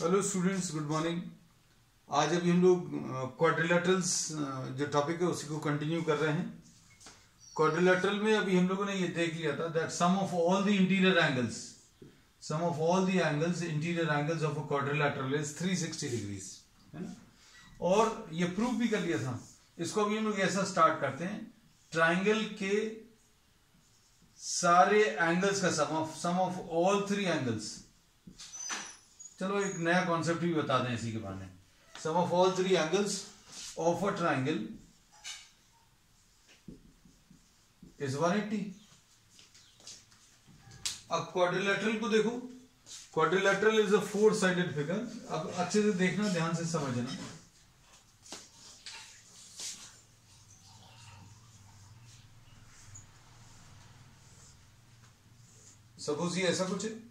Hello students good morning आज अभी हम लोग क्वाड्रिलेटरल्स जो टॉपिक है, उसी को कंटिन्यू कर रहे हैं। क्वाड्रिलेटरल में अभी हम लोगों ने ये देख लिया था that sum of all the interior angles sum of all the angles interior angles of a quadrilateral is 360 degrees है ना? और ये प्रूव भी कर लिया था। इसको अभी हम लोग ऐसा स्टार्ट करते हैं। ट्राइंगल के सारे एंगल्स का sum of sum of all three angles चलो एक नया कॉन्सेप्ट भी बता दें इसी के बारे में। Sum of all three angles of a triangle is 180 अब क्वाड्रिलेटरल को देखो। Quadrilateral is a four sided figure अब अच्छे से देखना, ध्यान से समझना। सपोज़ ये ऐसा कुछ है।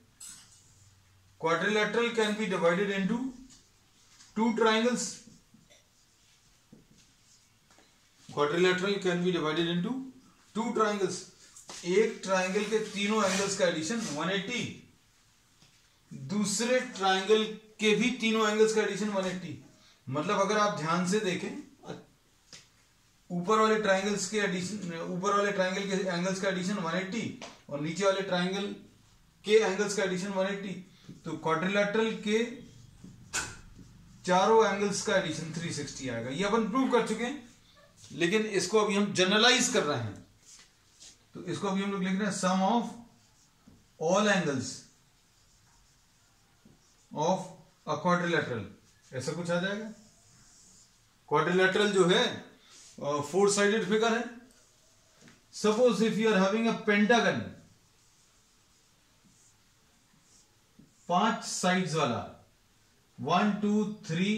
Quadrilateral can be divided into two triangles. Quadrilateral can be divided into two triangles. एक ट्राइंगल के तीनों एंगल्स का एडिशन 180 दूसरे ट्राइंगल के भी तीनों एंगल्स का एडिशन 180 मतलब अगर आप ध्यान से देखें, ऊपर वाले ट्राइंगल्स के एडिशन ऊपर वाले ट्राइंगल के एंगल्स का एडिशन 180 और नीचे वाले ट्राइंगल के एंगल्स का एडिशन 180 तो क्वाड्रिलेटरल के चारों एंगल्स का एडिशन 360 आएगा। ये अपन प्रूव कर चुके हैं, लेकिन इसको अभी हम जनरलाइज कर रहे हैं। तो इसको अभी हम लोग लिख रहे हैं sum of all angles of a quadrilateral ऐसा कुछ आ जाएगा? क्वाड्रिलेटरल जो है फोर साइडेड फिगर है। Suppose if you are having a pentagon पाँच साइड्स वाला। One two three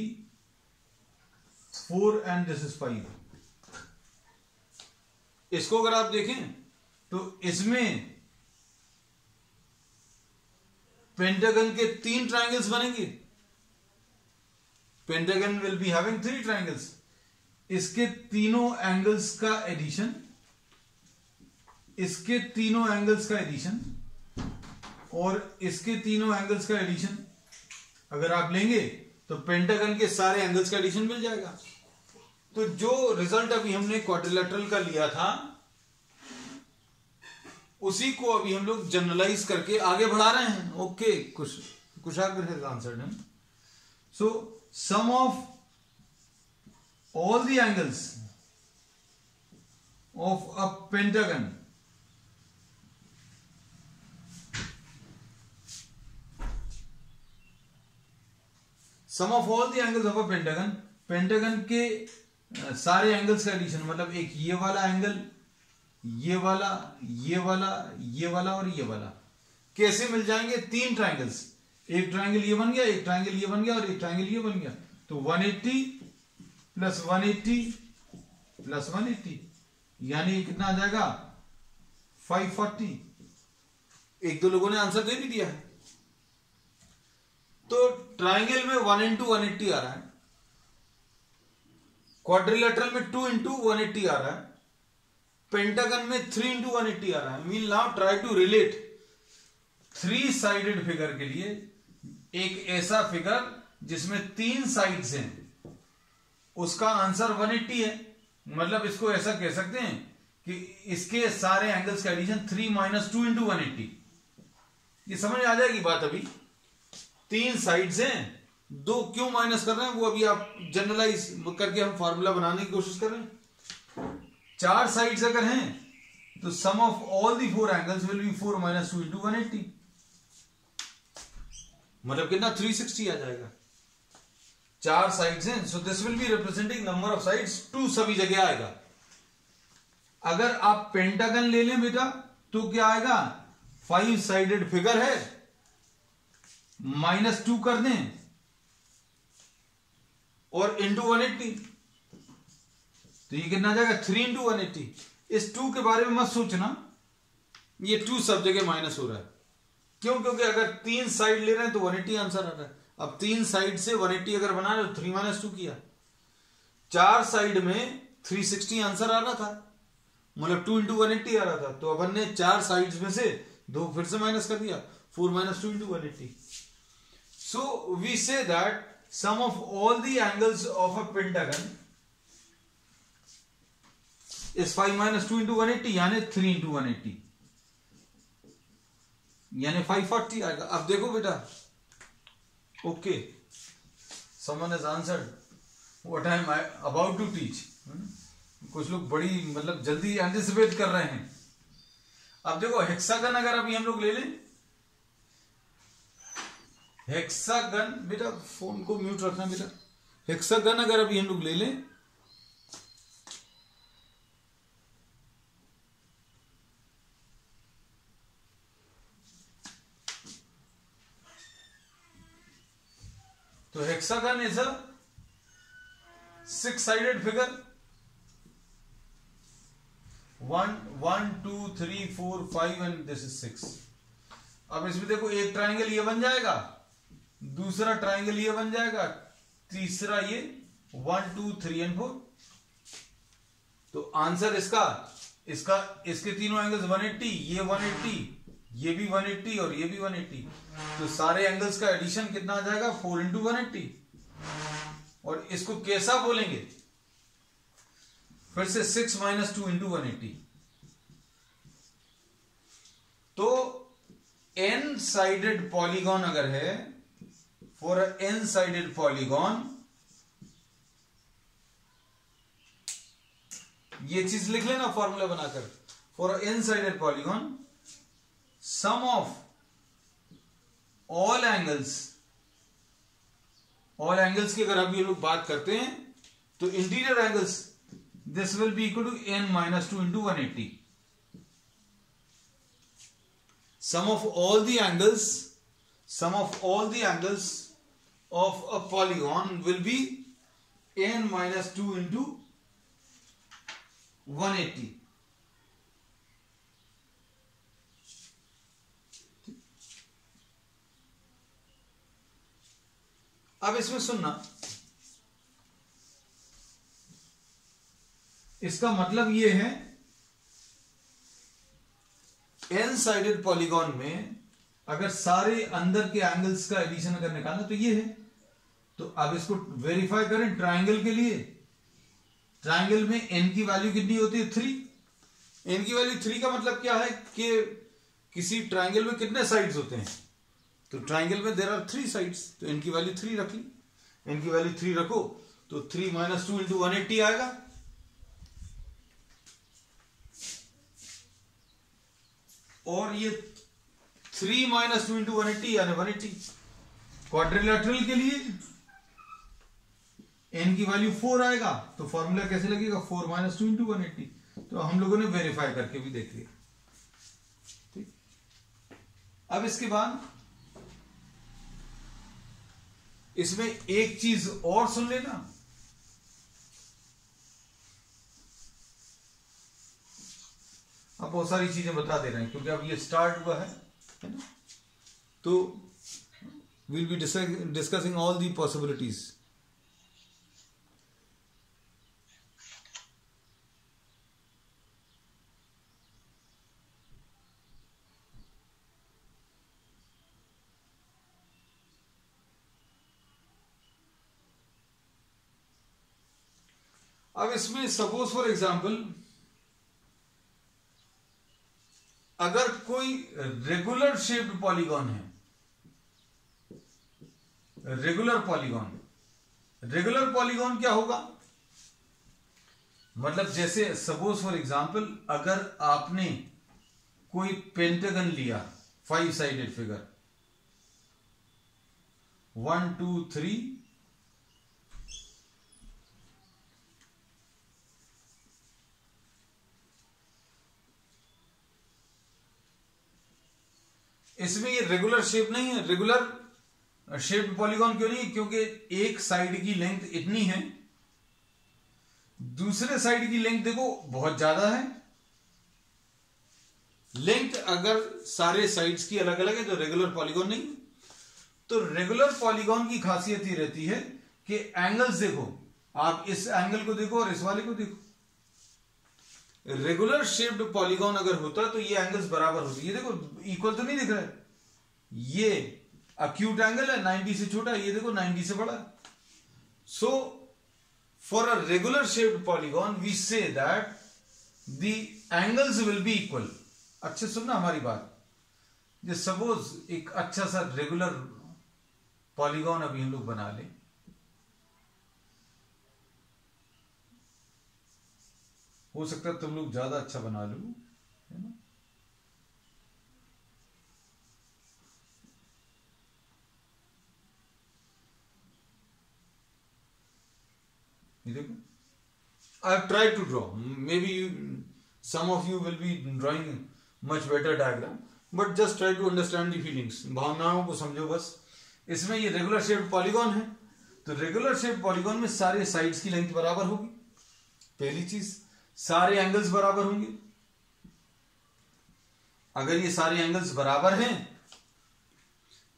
four and this is five इसको अगर आप देखें तो इसमें पेंटागन के तीन ट्राइंगल्स बनेंगे। Pentagon will be having three triangles इसके तीनों एंगल्स का एडिशन इसके तीनों एंगल्स का एडिशन और इसके तीनों एंगल्स का एडिशन अगर आप लेंगे तो पेंटागन के सारे एंगल्स का एडिशन मिल जाएगा। तो जो रिज़ल्ट अभी हमने क्वाड्रिलेटरल का लिया था, उसी को अभी हम लोग जनरलाइज करके आगे बढ़ा रहे हैं। ओके कुछ Kushagra answer so sum of all the angles of a pentagon sum of all the angles of a pentagon pentagon के सारे एंगल्स का एडिशन मतलब एक ये वाला एंगल ये वाला ये वाला ये वाला और ये वाला। कैसे मिल जाएँगे? तीन ट्राइंगल्स एक ट्राइंगल ये बन गया, एक ट्राइंगल ये बन गया और एक ट्राइंगल ये बन गया। तो 180 प्लस 180 प्लस 180 यानी कितना आ जाएगा? 540 एक दो लोगों ने आंसर दे भी दिया है। तो ट्राइंगल में वन इंटू वन एट्टी आ रहा है। क्वाड्रिलेटरल में टू इंटू वन एट्टी आ रहा है। पेंटागन में थ्री इंटू वन एट्टी आ रहा है। We'll now try to relate three sided figure के लिए एक ऐसा फिगर जिसमें तीन साइड्स हैं। उसका आंसर 180 है। मतलब इसको ऐसा कह सकते हैं कि इसके सारे एंगल्स का addition three minus two into one ये समझ आ जाएगी बात अभी? तीन साइड्स हैं। दो क्यों माइनस कर रहे हैं? वो अभी आप जनरलाइज करके हम फॉर्मूला बनाने की कोशिश कर रहे हैं। चार साइड्स अगर हैं तो sum of all the four angles will be four minus two into one eighty मतलब कितना? थ्री सिक्सटी आ जाएगा। चार साइड्स हैं so this will be representing number of sides two सभी जगह आएगा। अगर आप पेंटागन ले लें बेटा तो क्या आएगा? फाइव साइडेड फिगर है। माइनस टू कर दें और इंटू वन एट्टी तो ये कितना जाएगा? थ्री इंटू वन एट्टी इस टू के बारे में मत सोचना। ये टू सब जगह माइनस हो रहा है। क्यों? क्योंकि अगर तीन साइड ले रहे हैं तो वन एट्टी आंसर आ रहा है। अब तीन साइड से वन एट्टी अगर बना रहे तो थ्री माइनस टू किया। चार साइड में थ्री सिक्सटी आंसर आ रहा था। मतलब टू इंटू वन एट्टी आ रहा था। तो अपन ने चार साइड में से दो फिर से माइनस कर दिया। Four minus two into one eighty So, we say that sum of all the angles of a pentagon is 5 minus 2 into 180 यानी 3 into 180 यानी 540 आएगा। अब देखो बेटा। Okay someone has answered what I am about to teach कुछ लोग बड़ी मतलब जल्दी एंटिसिपेट कर रहे हैं। अब देखो हेक्सागन अगर अभी हम लोग ले लें हेक्सागन बेटा फ़ोन को म्यूट रखना बेटा। हेक्सागन अगर अभी हम लोग ले लें। तो hexagon is a six sided figure one one two three four five and this is six अब इसमें देखो, एक ट्राइंगल ये बन जाएगा। दूसरा ट्राइंगल ये बन जाएगा, तीसरा ये one two three and four तो आंसर इसका इसका, इसके तीनों एंगल्स 180 ये 180 ये भी 180 और ये भी 180 तो सारे एंगल्स का एडिशन कितना आ जाएगा? 4 इंटू वन और इसको कैसा बोलेंगे? फिर से 6 माइनस टू इंटू वन तो एन साइडेड पॉलीगॉन अगर है फॉर एन साइडेड पॉलीगॉन ये चीज़ लिख लेना फॉर्मूला बनाकर। For N sided polygon sum of all angles all angles की अगर अभी लोग बात करते हैं तो interior angles this will be equal to N minus two into one eighty sum of all the angles sum of all the angles a polygon will be N minus two into one eighty अब इसमें सुनना। इसका मतलब यह है N sided polygon में अगर सारे अंदर के एंगल्स का एडिशन अगर निकालना तो ये है। तो अब इसको वेरीफाई करें ट्राइंगल के लिए। ट्राइंगल में एन की वैल्यू कितनी होती है? थ्री एन की वैल्यू थ्री का मतलब क्या है कि किसी ट्राइंगल में कितने साइड्स होते हैं? तो ट्राइंगल में देर आर थ्री साइड्स तो इनकी वैल्यू थ्री रख। ली इनकी वैल्यू थ्री रखो तो three minus two into one eighty आएगा। और ये three minus two into one eighty यानी वन एट्टी क्वाड्रिलेटरल के लिए एन की वैल्यू फोर आएगा तो फॉर्मूला कैसे लगेगा? Four minus two into one eighty तो हम लोगों ने वेरीफाई करके भी देख लिया। ठीक? अब इसके बाद इसमें एक चीज़ और सुन लेना। अब बहुत सारी चीज़ें बता दे रहे हैं, क्योंकि अब ये स्टार्ट हुआ है है ना? तो will be discussing all the possibilities अब इसमें सपोज़ फॉर एग्ज़ाम्पल अगर कोई रेगुलर शेप्ड पॉलीगॉन है रेगुलर पॉलीगॉन रेगुलर पॉलीगॉन क्या होगा? मतलब जैसे सपोज़ फॉर एग्ज़ाम्पल अगर आपने कोई पेंटागन लिया five sided figure one two three इसमें ये रेगुलर शेप नहीं है। रेगुलर शेप पॉलीगॉन क्यों नहीं? क्योंकि एक साइड की लेंथ इतनी है। दूसरे साइड की लेंथ देखो, बहुत ज़्यादा है। लेंथ अगर सारे साइड्स की अलग अलग है तो रेगुलर पॉलीगॉन नहीं तो रेगुलर पॉलीगॉन की खासियत ही रहती है कि एंगल्स देखो। आप इस एंगल को देखो और इस वाले को देखो। रेगुलर शेप्ड पॉलीगॉन अगर होता तो ये एंगल्स बराबर होती। ये देखो इक्वल तो नहीं दिख रहा है। ये अक्यूट एंगल है 90 से छोटा, ये देखो 90 से बड़ा। So for a regular shaped polygon we say that the angles will be equal अच्छे सुनना हमारी बात। सपोज़ एक अच्छा सा रेगुलर पॉलीगॉन अभी हम लोग बना लें। हो सकता है तुम लोग ज़्यादा अच्छा बना लो, है ना? ये देखो। I try to draw maybe some of you will be drawing much better diagram but just try to understand the feelings भावनाओं को समझो बस। इसमें ये रेगुलर शेप पॉलीगॉन है। तो रेगुलर शेप पॉलीगॉन में सारे साइड्स की लेंथ बराबर होगी। पहली चीज़। सारे एंगल्स बराबर होंगे। अगर ये सारे एंगल्स बराबर हैं,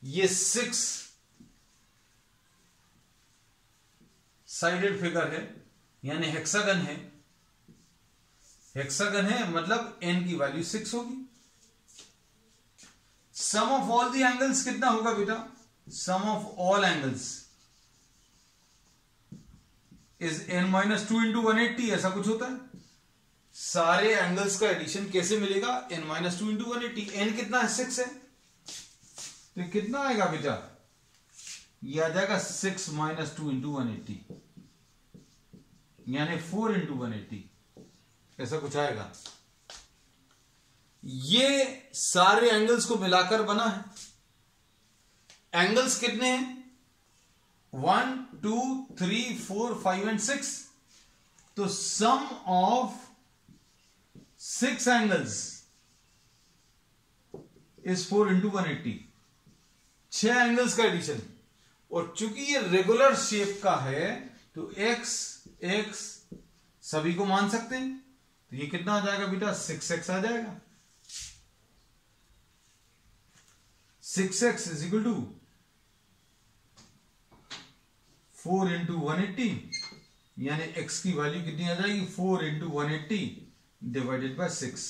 ये सिक्स साइडेड फिगर है, यानी हेक्सागन है। हेक्सागन है मतलब एन की वैल्यू सिक्स होगी। Sum of all the angles कितना होगा बेटा? Sum of all angles is N minus two into one eighty ऐसा कुछ होता है? सारे एंगल्स का एडिशन कैसे मिलेगा? N minus two into one eighty N कितना है? सिक्स है। तो कितना आएगा बेटा? ये आ जाएगा six minus two into one eighty यानी फोर इंटू वन एटी ऐसा कुछ आएगा। ये सारे एंगल्स को मिलाकर बना है। एंगल्स कितने हैं? One two three four five and six तो sum of six angles is four into one eighty छह एंगल्स का एडिशन और चूँकि ये रेगुलर शेप का है तो एक्स एक्स सभी को मान सकते हैं। तो ये कितना आ जाएगा बेटा? सिक्स एक्स आ जाएगा। Six X is equal to four into one eighty यानी एक्स की वैल्यू कितनी आ जाएगी? Four into one eighty divided by six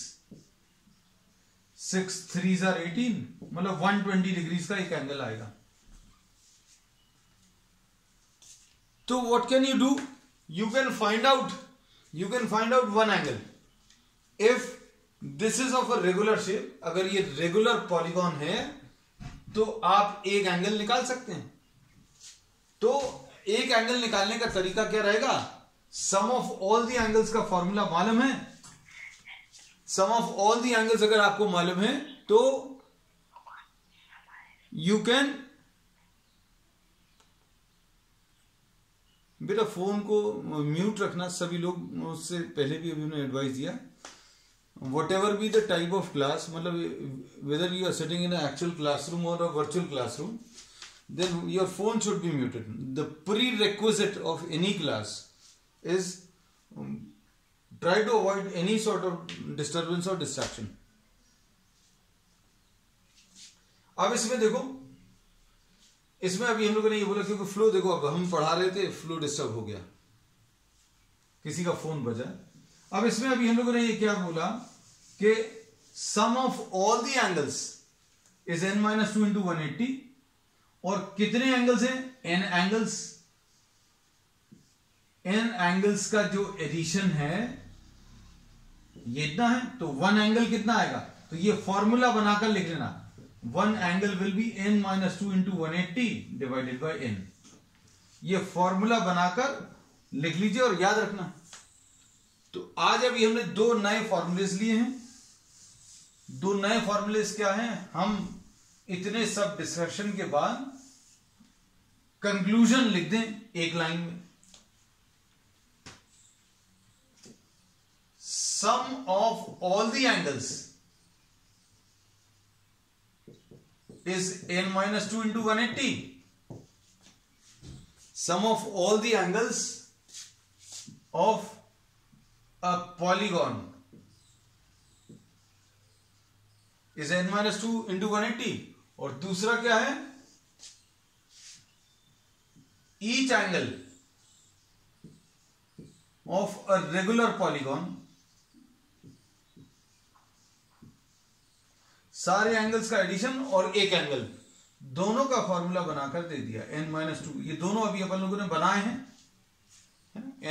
six threes are eighteen मतलब वन ट्वेंटी डिग्रीज का एक एंगल आएगा। तो what can you do you can find out you can find out one angle if this is of a regular shape अगर ये regular polygon है तो आप एक एंगल निकाल सकते हैं। तो एक एंगल निकालने का तरीका क्या रहेगा? Sum of all the angles का फॉर्मूला मालूम है। Sum of all the angles अगर आपको मालूम है तो यू कैन बेटा फ़ोन को म्यूट रखना सभी लोग उससे पहले भी अभी उन्होंने एडवाइस दिया whatever be the type of class मतलब whether you are sitting in actual classroom और virtual classroom then your phone should be muted. The prerequisite of any class is um, try to avoid any sort of disturbance or distraction. अब इसमें देखो, इसमें अभी हम लोगों ने ये बोला, क्योंकि फ्लो देखो, अब हम पढ़ा रहे थे फ्लो डिस्टर्ब हो गया। किसी का फ़ोन बजा। अब इसमें अभी हम लोगों ने ये क्या बोला, कि sum of all the angles is N minus two into one eighty और कितने एंगल्स हैं? एन एंगल्स एन एंगल्स का जो एडिशन है ये इतना है तो वन एंगल कितना आएगा? तो ये फॉर्मूला बनाकर लिख लेना। One angle will be N minus two into one eighty divided by N ये फॉर्मूला बनाकर लिख लीजिए और याद रखना। तो आज अभी हमने दो नए फॉर्मूलेस लिए हैं। दो नए फॉर्मूलेस क्या हैं? हम इतने सब डिस्कशन के बाद कंक्लूजन लिख दें एक लाइन में। All the angles is N minus two into one eighty sum of all the angles of a polygon is N minus two into one eighty और दूसरा क्या है? Each angle of a regular polygon सारे angles का addition और एक angle दोनों का फॉर्मूला बनाकर दे दिया एन माइनस टू ये दोनों अभी अपन लोगों ने बनाए हैं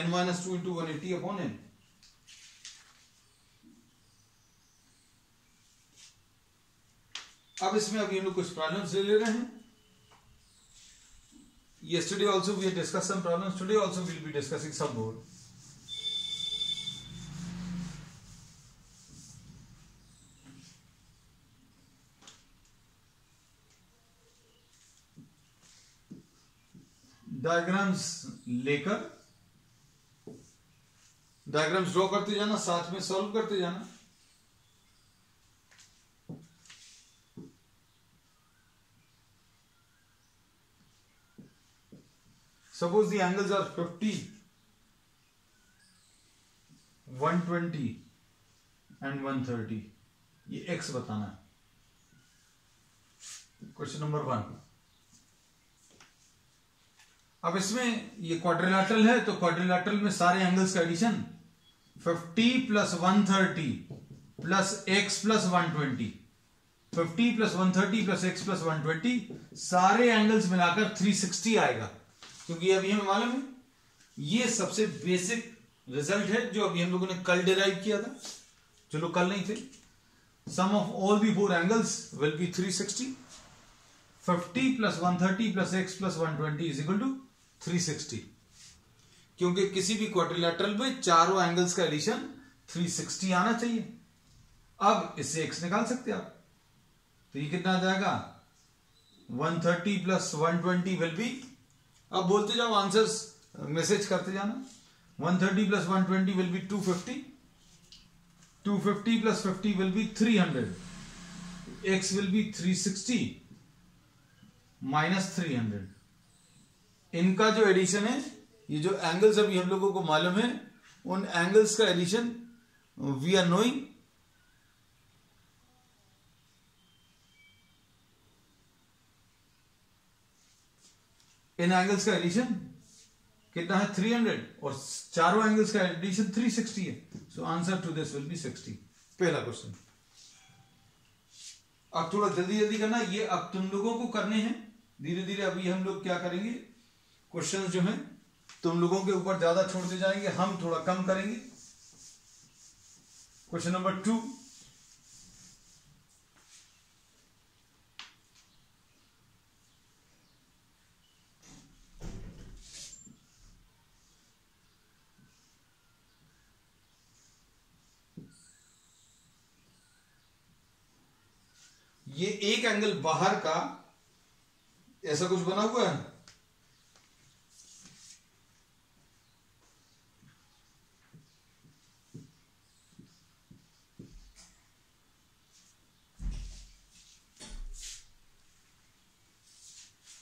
N minus two into one eighty upon N अब इसमें अभी हम लोग कुछ प्रॉब्लम्स ले ले रहे हैं। Yesterday also we had discussed some problems, today also we'll be discussing some more diagrams लेकर डायग्राम्स ड्रॉ करते जाना, साथ में सॉल्व करते जाना। Suppose the angles are 50 120 and 130 ये x बताना है। क्वेश्चन नंबर वन अब इसमें ये क्वाड्रिलेटरल है तो क्वाड्रिलेटरल में सारे एंगल्स का addition 50 plus 130 plus X plus 120 50 plus 130 plus X plus 120 सारे एंगल्स मिलाकर 360 आएगा। क्योंकि अभी हमें मालूम है, ये सबसे बेसिक रिज़ल्ट है जो अभी हम लोगों ने कल डिराइव किया था। जो लोग कल नहीं थे। Sum of all the four angles will be 360 50 plus 130 plus x plus 120 is equal to 360 क्योंकि किसी भी क्वाड्रिलेटरल में चारों एंगल्स का एडिशन 360 आना चाहिए। अब इससे एक्स निकाल सकते आप। तो ये कितना आ जाएगा? 130 प्लस 120 विल बी अब बोलते जाओ आंसर्स मैसेज करते जाना। 130 plus 120 will be 250 250 plus 50 will be 300 x will be 360 minus 300 इनका जो एडिशन है, ये जो एंगल्स अभी हम लोगों को मालूम है, उन एंगल्स का एडिशन वी आर नोइंग इन एंगल्स का एडिशन कितना है? 300 और चारों एंगल्स का एडिशन 360 है. So answer to this will be 60 पहला क्वेश्चन अब थोड़ा जल्दी जल्दी करना, ये अब तुम लोगों को करने हैं. धीरे धीरे अभी हम लोग क्या करेंगे? क्वेश्चन जो है, तुम लोगों के ऊपर ज़्यादा छोड़ते जाएँगे, हम थोड़ा कम करेंगे। क्वेश्चन नंबर टू ये एक एंगल बाहर का, ऐसा कुछ बना हुआ है?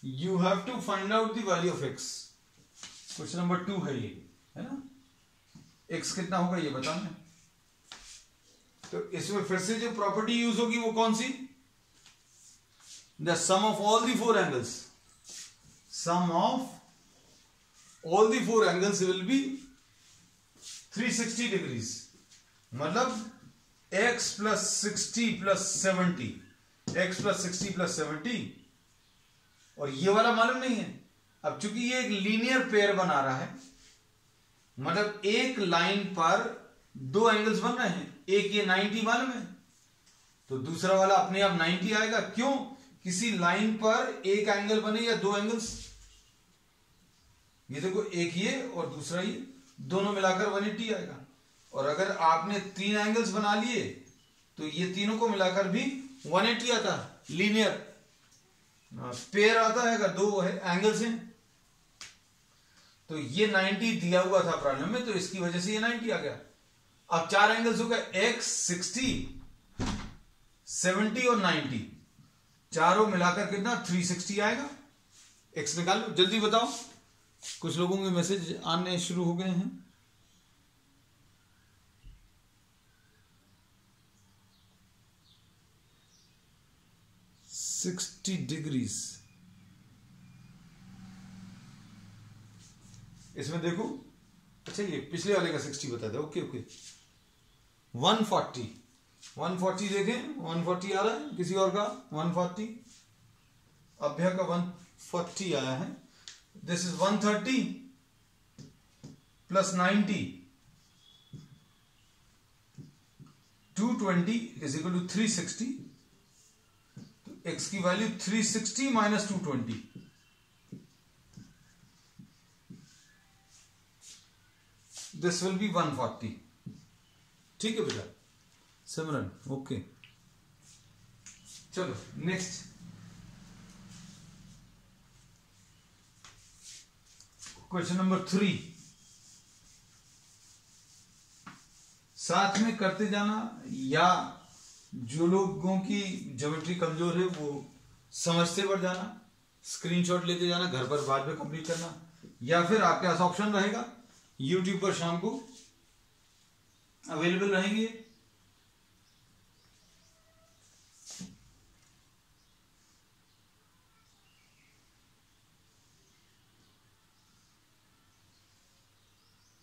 You have to find out value of x question number two है ये, है ना? एक्स कितना होगा ये बताना तो इसमें फिर से जो प्रॉपर्टी यूज़ होगी वो कौन सी? The sum of all the four angles sum of all the four angles will be 360 degrees मतलब x plus sixty plus seventy x plus sixty plus seventy और ये वाला मालूम नहीं है। अब चूँकि ये एक लीनियर पेयर बना रहा है मतलब एक लाइन पर दो एंगल्स बन रहे हैं। एक ये 90 मालूम है तो दूसरा वाला अपने आप 90 आएगा। क्यों? किसी लाइन पर एक एंगल बने या दो एंगल्स ये देखो, एक ये और दूसरा ये, दोनों मिलाकर वन एट्टी आएगा। और अगर आपने तीन एंगल्स बना लिए तो ये तीनों को मिलाकर भी वन एट्टी आता लीनियर पेयर आता है अगर दो है एंगल्स हैं तो ये 90 दिया हुआ था प्रॉब्लम में तो इसकी वजह से ये 90 आ गया। अब चार एंगल्स हो गए एक्स सिक्सटी सेवेंटी और 90 चारों मिलाकर कितना? 360 आएगा। एक्स निकाल लो। जल्दी बताओ। कुछ लोगों के मैसेज आने शुरू हो गए हैं। सिक्सटी डिग्रीज इसमें देखो। अच्छा ये पिछले वाले का सिक्सटी बता दे। Okay okay one forty one forty देखें। वन फोर्टी आ रहा है किसी और का? वन फोर्टी अभ्या का वन फोर्टी आया है। This is one thirty plus ninety two twenty is equal to three sixty x की value three sixty minus two twenty this will be one forty ठीक है बेटा? सिमरन ओके चलो नेक्स्ट क्वेश्चन नंबर थ्री साथ में करते जाना या जो लोगों की ज्योमेट्री कमज़ोर है, वो समझते पर जाना स्क्रीनशॉट लेते जाना, घर पर बाद में कंप्लीट करना, या फिर आपके पास ऑप्शन रहेगा यूट्यूब पर शाम को अवेलेबल रहेंगे।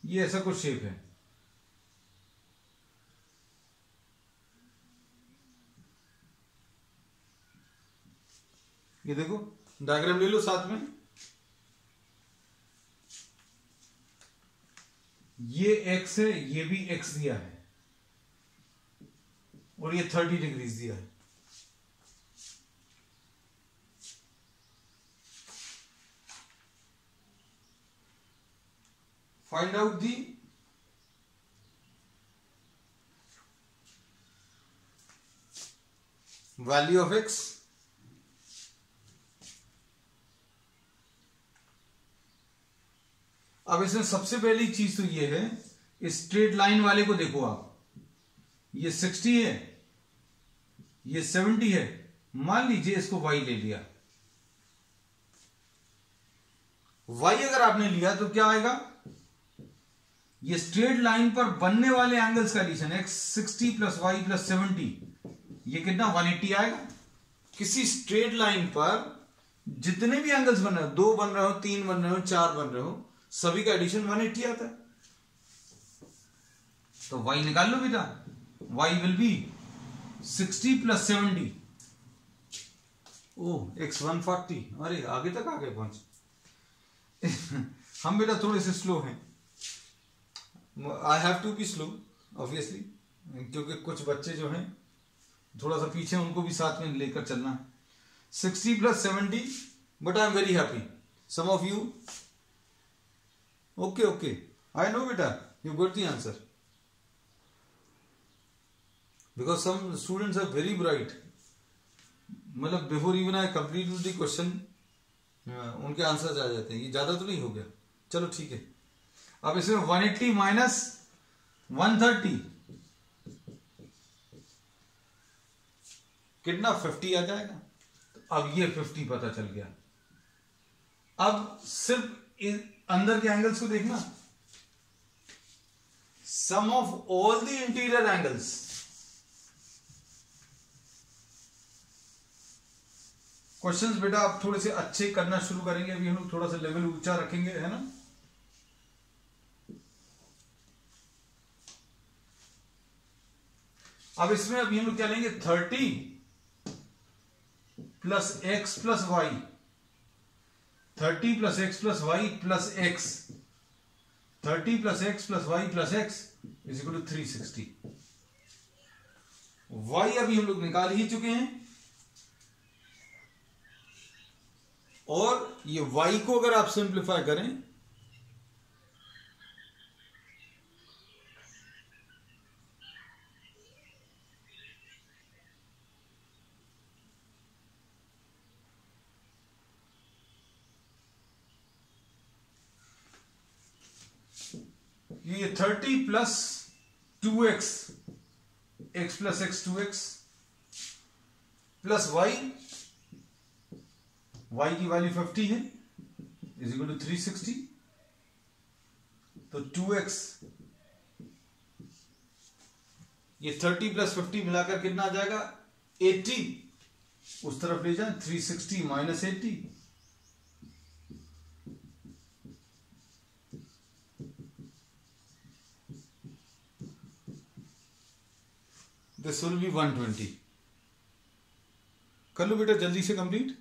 ये ऐसा कुछ शेप है। ये देखो डायग्राम ले लो साथ में। ये एक्स है, ये भी एक्स दिया है। और ये थर्टी डिग्रीज दिया है। Find out the value of x अब इसमें सबसे पहली चीज़ तो ये है स्ट्रेट लाइन वाले को देखो आप। ये 60 है, ये 70 है, मान लीजिए इसको y ले लिया। y अगर आपने लिया तो क्या आएगा? ये स्ट्रेट लाइन पर बनने वाले एंगल्स का addition x sixty plus y plus seventy ये कितना? 180 आएगा। किसी स्ट्रेट लाइन पर जितने भी एंगल्स बन रहे हो, दो बन रहे हो, तीन बन रहे हो, चार बन रहे हो सभी का एडिशन 180 आता है। तो y निकाल लो बेटा। Y will be 60 plus seventy oh x one forty अरे, आगे तक आगे पहुँच। हम बेटा थोड़े से स्लो हैं। I have to be slow obviously क्योंकि कुछ बच्चे जो हैं, थोड़ा सा पीछे उनको भी साथ में लेकर चलना है। Sixty plus seventy but I am very happy some of you okay okay I know बेटा. You got the answer because some students are very bright मतलब before even I complete the question उनके answer आ जाते हैं। ये ज़्यादा तो नहीं हो गया। चलो, ठीक है। अब इसमें 180 एट्टी माइनस वन थर्टी कितना? 50 आ जाएगा। तो अब ये 50 पता चल गया। अब सिर्फ़ अंदर के एंगल्स को देखना। Sum of all the interior angles questions बेटा, आप थोड़े से अच्छे करना शुरू करेंगे। अभी हम लोग थोड़ा सा लेवल ऊँचा रखेंगे, है ना? अब इसमें अभी हम लोग क्या लेंगे? Thirty plus x plus y thirty plus x plus y plus x. Thirty plus x plus y plus x is equal to three sixty. Y अभी हम लोग निकाल ही चुके हैं। और ये वाई को अगर आप सिंप्लीफाई करें ये thirty plus two x x plus x two x plus y y की वैल्यू फिफ्टी है is equal to three sixty तो टू एक्स ये थर्टी प्लस फिफ्टी मिलाकर कितना आ जाएगा? एट्टी उस तरफ़ ले जाए three sixty minus eighty this will be 120 कर लो बेटा जल्दी से complete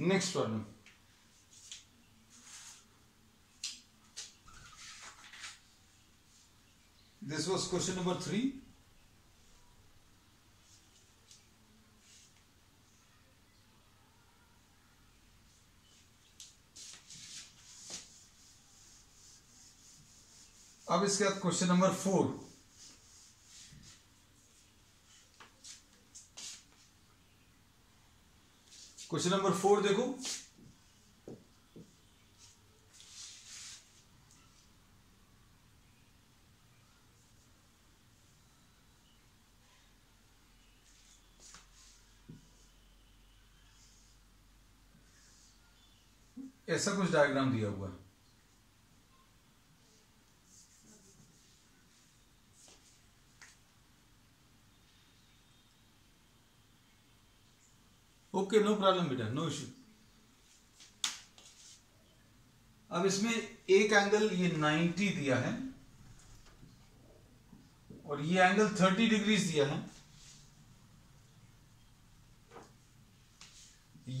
next problem this was question number three अब इसके बाद question number four question number four देखो. ऐसा कुछ डायग्राम दिया हुआ है। ओके नो प्रॉब्लम बेटा नो इश्यू अब इसमें एक एंगल ये 90 दिया है और ये एंगल 30 डिग्रीज दिया है।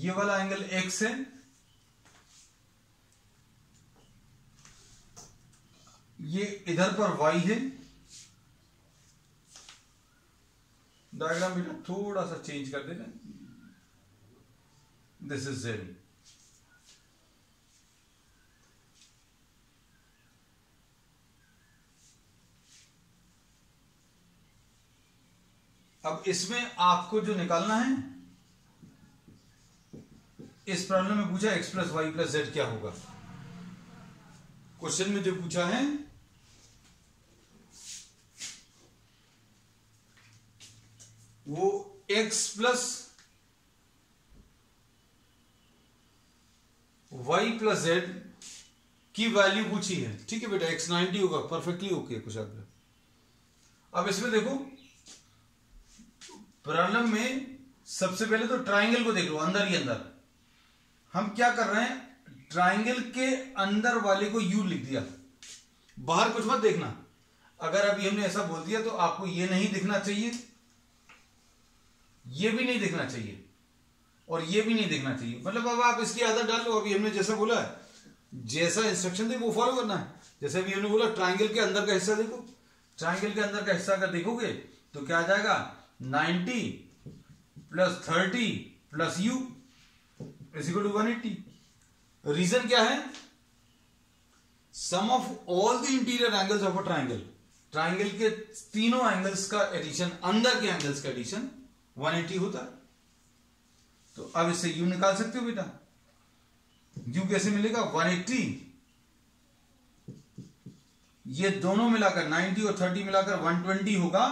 ये वाला एंगल एक्स है। ये इधर पर वाई है। डायग्राम बेटा थोड़ा सा चेंज कर देना। This is Z. अब इसमें आपको जो निकालना है, इस प्रॉब्लम में पूछा x plus y plus z क्या होगा क्वेश्चन में जो पूछा है, वो x plus y plus z की वैल्यू पूछी है। ठीक है बेटा, एक्स नाइनटी होगा, परफेक्टली ओके कुछ अब इसमें देखो प्रॉब्लम में सबसे पहले तो ट्राइंगल को देख लो, अंदर ही अंदर। हम क्या कर रहे हैं? ट्राइंगल के अंदर वाले को यू लिख दिया। बाहर कुछ मत देखना। अगर अभी हमने ऐसा बोल दिया तो आपको ये नहीं दिखना चाहिए। ये भी नहीं दिखना चाहिए। और ये भी नहीं देखना चाहिए। मतलब अब आप इसकी आदत डाल अभी हमने जैसा बोला, जैसा इंस्ट्रक्शन दे, वो फॉलो करना है। जैसे अभी हमने बोला ट्राइंगल के अंदर का हिस्सा देखो। ट्राइंगल के अंदर का हिस्सा अगर देखोगे तो क्या आ जाएगा? 90 plus thirty plus u equal to one eighty reason क्या है? Sum of all the interior angles of a triangle triangle के तीनों एंगल्स का एडिशन अंदर के एंगल्स का एडिशन 180 होता है। तो अब इससे यू निकाल सकते हो बेटा। यू कैसे मिलेगा? 180 ये दोनों मिलाकर 90 और 30 मिलाकर 120 होगा।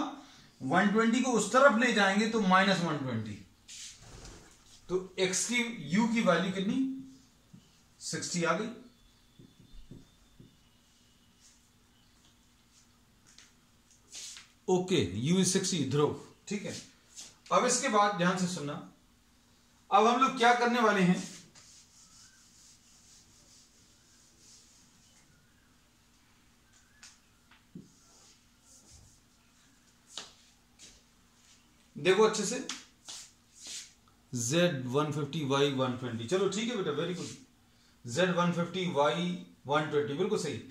120 को उस तरफ़ ले जाएँगे तो माइनस वन तो x की, u की वैल्यू कितनी? 60 आ गई। Okay u is sixty Dhruv. ठीक है। अब इसके बाद ध्यान से सुनना। अब हम लोग क्या करने वाले हैं? देखो अच्छे से। Z one fifty y one twenty चलो ठीक है बेटा very good Z one fifty y one twenty बिल्कुल सही।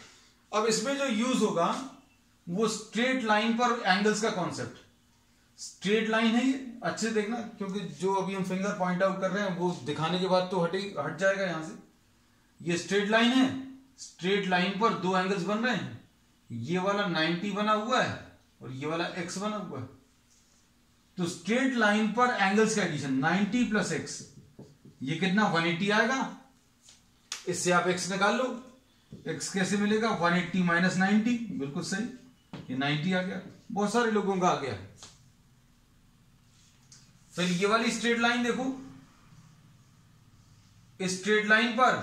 अब इसमें जो यूज़ होगा, वो स्ट्रेट लाइन पर एंगल्स का कॉन्सेप्ट स्ट्रेट लाइन है ये अच्छे देखना, क्योंकि जो अभी हम फिंगर पॉइंट आउट कर रहे हैं, वो दिखाने के बाद तो हटे, हट जाएगा यहाँ से। ये स्ट्रेट लाइन है, स्ट्रेट लाइन पर दो एंगल्स बन रहे हैं। ये वाला 90 बना हुआ है, और ये वाला x बना हुआ है। तो स्ट्रेट लाइन पर एंगल्स का एडिशन 90 प्लस एक्स ये कितना? 180 आएगा। इससे आप x निकाल लो। X कैसे मिलेगा? 180 एट्टी माइनस बिल्कुल सही। ये 90 आ गया। बहुत सारे लोगों का आ गया। फिर ये वाली स्ट्रेट लाइन देखो। स्ट्रेट लाइन पर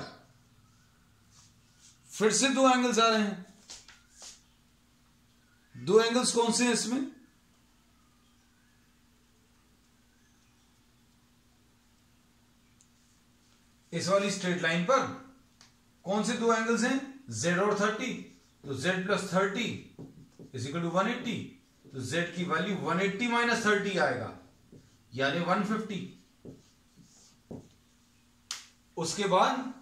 फिर से दो एंगल्स आ रहे हैं। दो एंगल्स कौन से हैं इसमें? इस वाली स्ट्रेट लाइन पर कौन से दो एंगल्स हैं? Z और 30 तो z plus thirty is equal to one eighty तो z की वैल्यू 180 एट्टी माइनस थर्टी आएगा। यानी 150 उसके बाद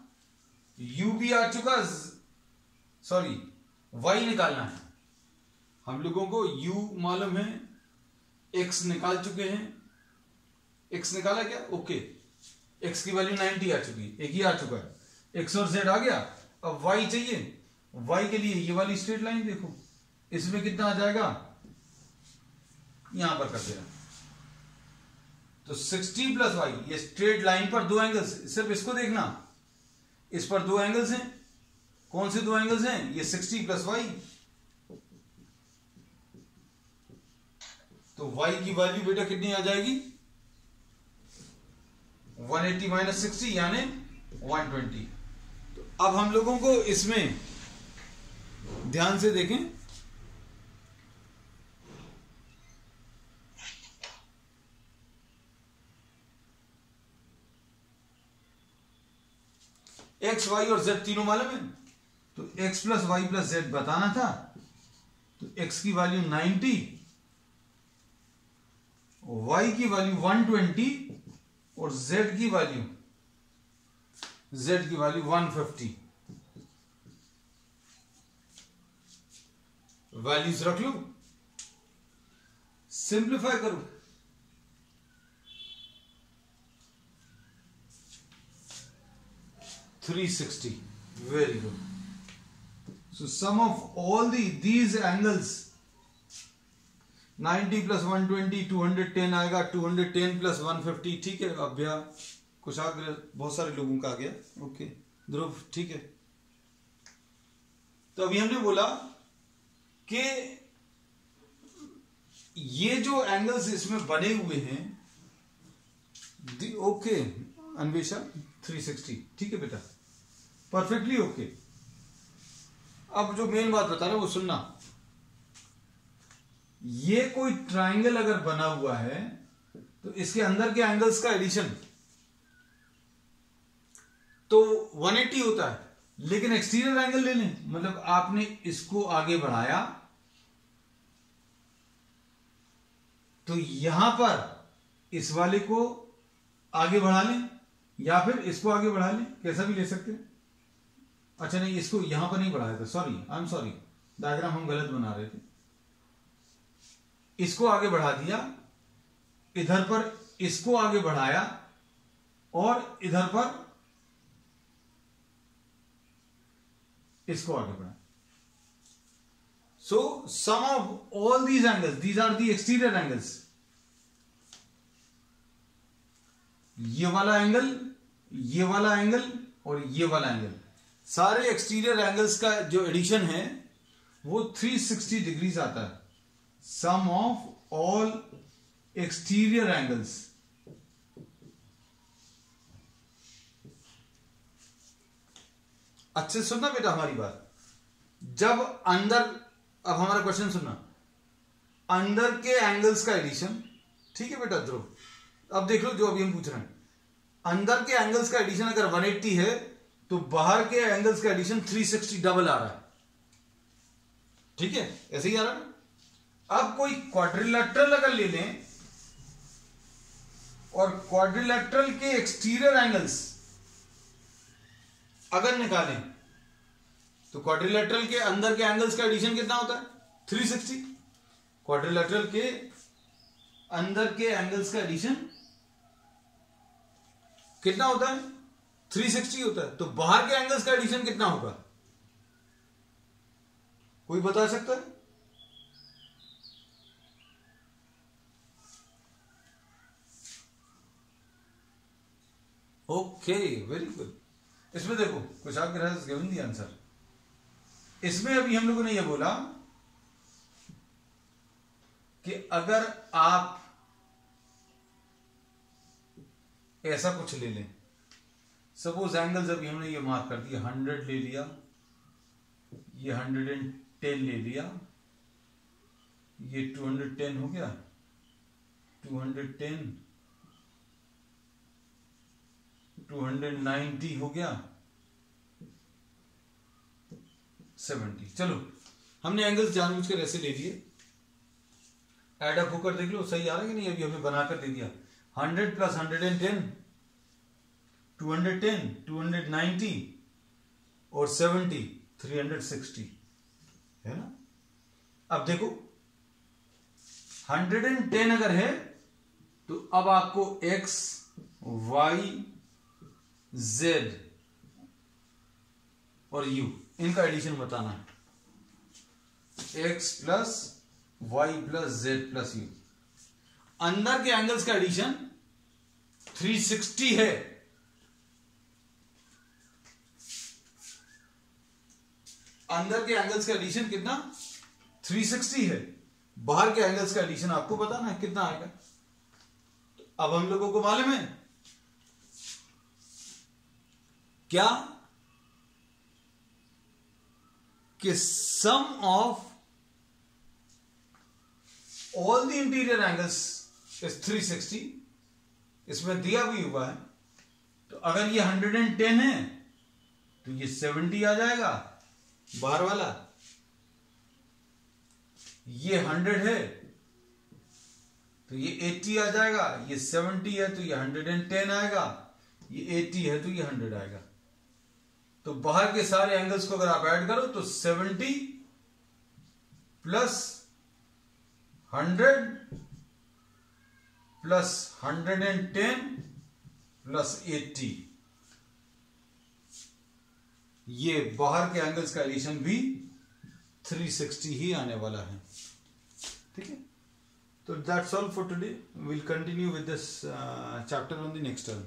u भी आ चुका सॉरी y निकालना है। हम लोगों को u मालूम है, x निकाल चुके हैं। X निकाला क्या? ओके x की वैल्यू 90 आ चुकी है एक ही आ चुका है। X और z आ गया, अब y चाहिए। Y के लिए ये वाली स्ट्रेट लाइन देखो, इसमें कितना आ जाएगा? यहाँ पर कर देना। तो 60 प्लस वाई ये स्ट्रेट लाइन पर दो एंगल्स सिर्फ़ इसको देखना। इस पर दो एंगल्स हैं। कौन से दो एंगल्स हैं? ये 60 प्लस वाई तो y की वैल्यू बेटा कितनी आ जाएगी? 180 एट्टी माइनस सिक्सटी यानी 120 तो अब हम लोगों को इसमें ध्यान से देखें। एक्स वाई और जेड तीनों मालूम है? तो x plus y plus z बताना था तो एक्स की वैल्यू 90 वाई की वैल्यू 120 और जेड की वैल्यू जेड की वैल्यू 150 वैल्यूज़ रख लो। सिंप्लीफाई करो। Three sixty very good so sum of all the these angles 90 plus 120 210 आएगा 210 प्लस 150 ठीक है? अब भैया, कुछ आ बहुत सारे लोगों का आ गया। ओके ध्रुव, ठीक है? तो अभी हमने बोला कि ये जो एंगल्स इसमें बने हुए हैं ओके अन्वेषा 360 ठीक है बेटा? परफेक्टली ओके अब जो मेन बात बता रहे वो सुनना। ये कोई ट्राइंगल अगर बना हुआ है तो इसके अंदर के एंगल्स का एडिशन तो 180 होता है, लेकिन एक्सटीरियर एंगल ले लें। मतलब आपने इसको आगे बढ़ाया। तो यहाँ पर इस वाले को आगे बढ़ा लें, या फिर इसको आगे बढ़ा लें, कैसा भी ले सकते हैं। अच्छा नहीं, इसको यहाँ पर नहीं बढ़ाया था। Sorry I am sorry diagram हम गलत बना रहे थे। इसको आगे बढ़ा दिया, इधर पर इसको आगे बढ़ाया, और इधर पर इसको आगे बढ़ाया। So sum of all these angles these are the exterior angles ये वाला एंगल ये वाला एंगल और ये वाला एंगल सारे एक्सटीरियर एंगल्स का जो एडिशन है, वो 360 डिग्रीज आता है. Sum of all exterior angles अच्छे सुनना बेटा हमारी बात। जब अंदर, अब हमारा क्वेश्चन सुनना। अंदर के एंगल्स का एडिशन ठीक है बेटा ध्रुव? अब देख लो जो अभी हम पूछ रहे हैं। अंदर के एंगल्स का एडिशन अगर 180 है तो बाहर के एंगल्स का एडिशन 360 डबल आ रहा है। ठीक है? ऐसे ही आ रहा है अब कोई क्वाड्रिलेटरल अगर ले लें, और क्वाड्रिलेटरल के एक्सटीरियर एंगल्स अगर निकालें तो क्वाड्रिलेटरल के अंदर के एंगल्स का एडिशन कितना होता है? 360 क्वाड्रिलेटरल के अंदर के एंगल्स का एडिशन कितना होता है? 360 होता है तो बाहर के एंगल्स का एडिशन कितना होगा? कोई बता सकता है? ओके वेरी गुड इसमें देखो कुछ हैज़ गिवन दी आंसर इसमें अभी हम लोगों ने यह बोला कि अगर आप ऐसा कुछ ले लें सपोज़ एंगल्स अभी हमने ये मार्क कर दिया हंड्रेड ले लिया, ये हंड्रेड एंड टेन ले लिया, ये टू हंड्रेड टेन हो गया two hundred ten two hundred ninety हो गया सेवेंटी चलो, हमने एंगल्स जानबूझकर ऐसे ले लिए। एडअप होकर देख लो, सही आ रहा है कि नहीं? अभी हमें बनाकर दे दिया। Hundred plus hundred and ten 210 290 और 70 360 है ना? अब देखो 110 अगर है तो अब आपको x, y, z और u, इनका एडिशन बताना है। X plus y plus z plus u अंदर के एंगल्स का एडिशन 360 है। अंदर के एंगल्स का एडिशन कितना? 360 है। बाहर के एंगल्स का एडिशन आपको बताना है, कितना आएगा? तो अब हम लोगों को मालूम है। क्या? कि sum of all the interior angles is 360 इसमें दिया भी हुआ है। तो अगर ये 110 है तो ये 70 आ जाएगा। बाहर वाला? ये 100 है तो ये 80 आ जाएगा, ये 70 है तो ये 110 आएगा, ये 80 है तो ये 100 आएगा। तो बाहर के सारे एंगल्स को अगर आप ऐड करो तो 70 प्लस 100 प्लस 110 प्लस 80 ये बाहर के एंगल्स का एडिशन भी 360 ही आने वाला है। ठीक है? तो that's all for today will continue with this chapter on the next term